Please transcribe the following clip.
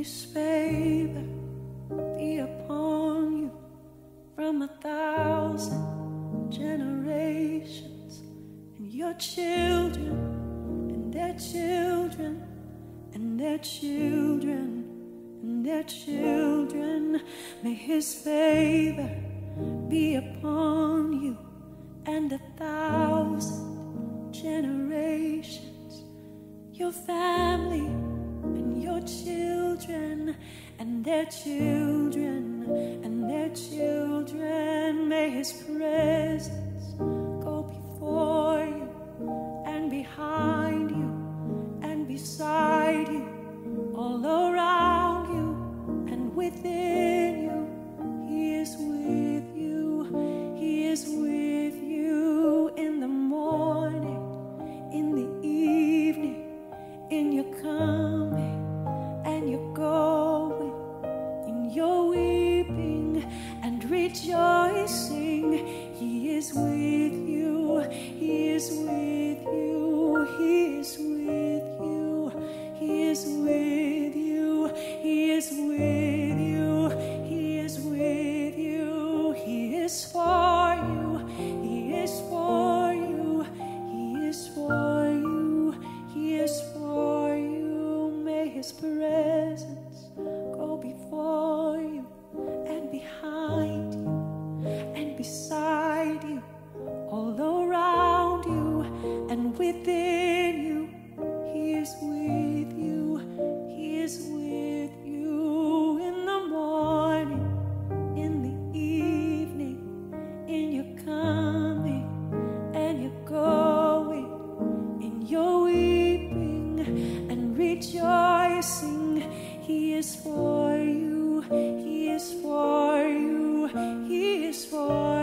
his favor be upon you from a thousand generations and your children and their children and their children and their children. May his favor be upon you and a thousand generations, your family and their children and their children. May his presence is for within you. He is with you. He is with you in the morning, in the evening, in your coming and your going, in your weeping and rejoicing. He is for you. He is for you. He is for you.